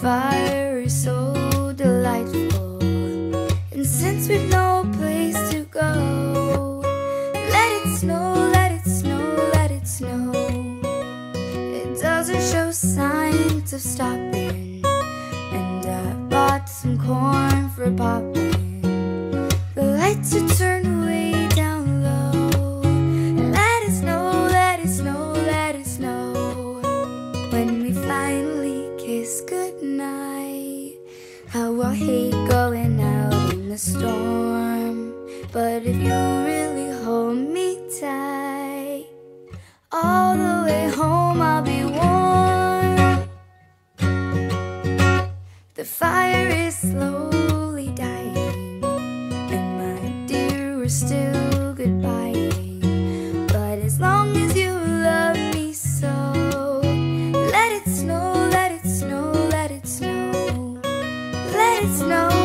fire is so delightful. And since we've no place to go Let it snow, let it snow, let it snow. It doesn't show signs of stopping. And I bought some corn for popping. The lights are turned way down low. Let it snow, let it snow, let it snow. When we finally kiss goodnight, how I hate going out in the storm. But if you really hold me tight, all the way home I'll be warm. The fire is slowly dying, and my dear, we're still it's no